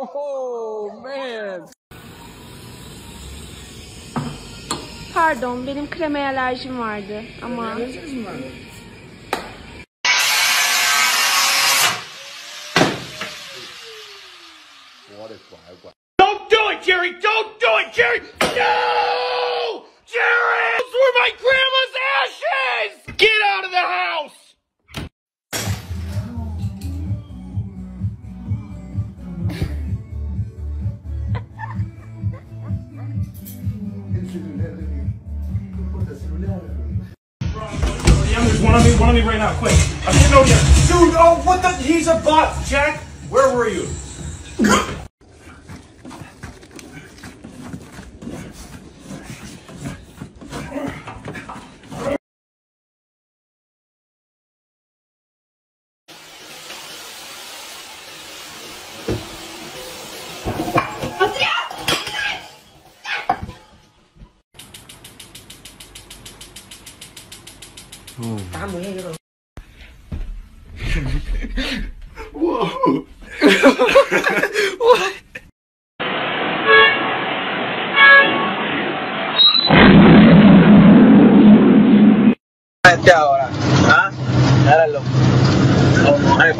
Oh man. Pardon, benim kremaya alerjim vardı ama... Don't do it, Jerry! Don't do it, Jerry! No! There's one on me, one on me right now, quick. I'm getting over here. Dude, oh, what the? He's a buff. Jack, where were you? Tamo ya gitu. wow. Ahora, ¿ah? Ay,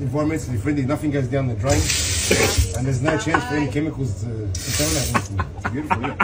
Informants, defending nothing gets down the drain, and there's no chance for any chemicals uh, to contaminate anything. It's beautiful, yeah.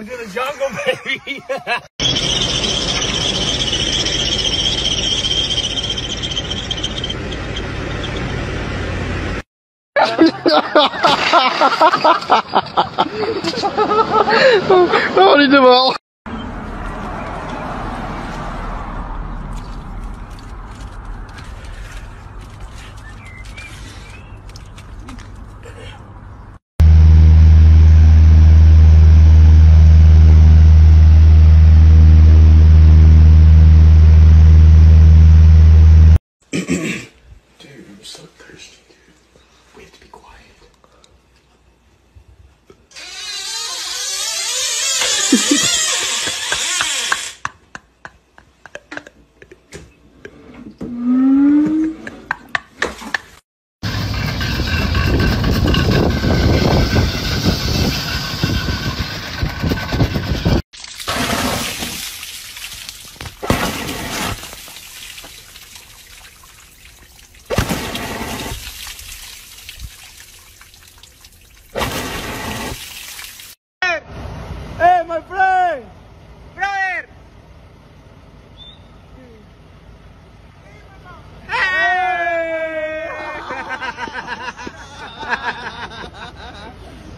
Welcome to the jungle, baby. Dude,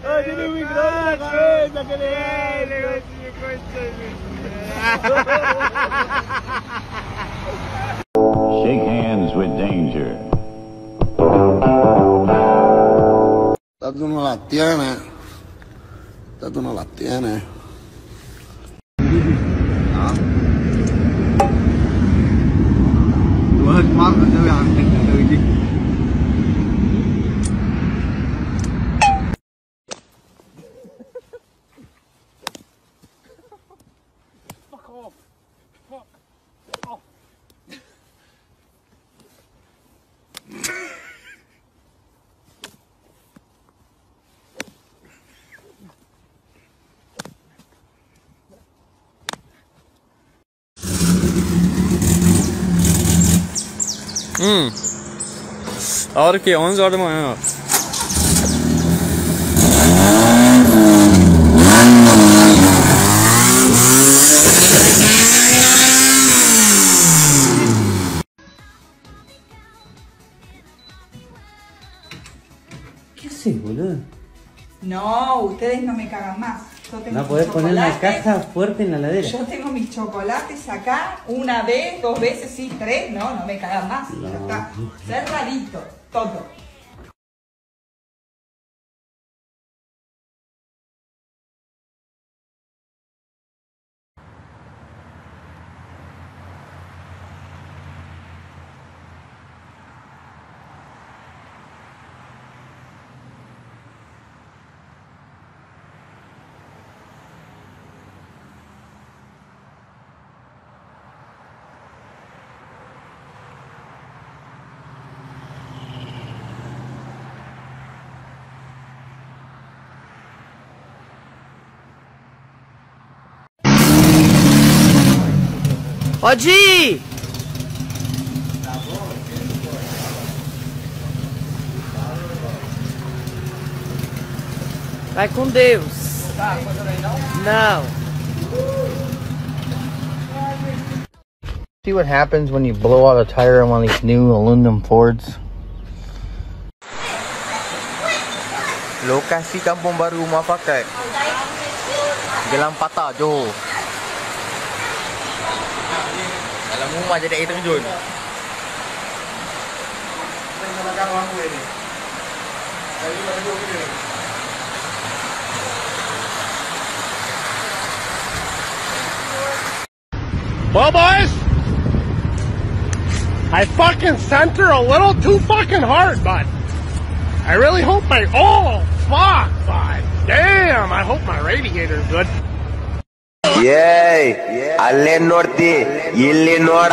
Oh, tiene muy grande la cabeza, que le Shake hands with danger. Esta tú no la tienes. Esta tú no la tienes. Fuck Hum. A hora que? É 11 horas da manhã, ó. ¿Qué seguro? Assim, no, ustedes no me cagan más. Yo tengo No podés poner la caja fuerte en la ladera. Yo tengo mis chocolates acá, una vez, dos veces, sí, tres, no, no me cagan más. Ya está. Cerradito, todo. Pode ir! Vai com Deus. Não. See what happens when you blow out a tire on one of these new aluminum Fords? Lokasi kampung baru rumah pakai. Gelang patah Johor. Terjun. Well, boys, I fucking sent her a little too fucking hard, but I really hope my oh fuck, but damn, I hope my radiator's good. ಏಯ್ ಅಲ್ಲೇ ನೋಡ್ತಿ? ಇಲ್ಲಿ ನೋಡ.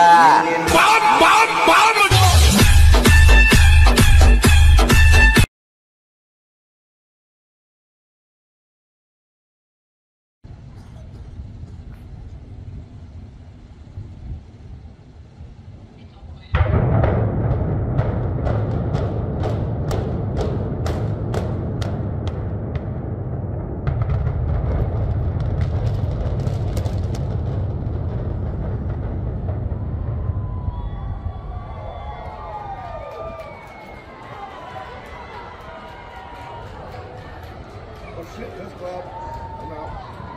That's Bob. I'm out.